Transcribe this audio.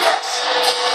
Yes.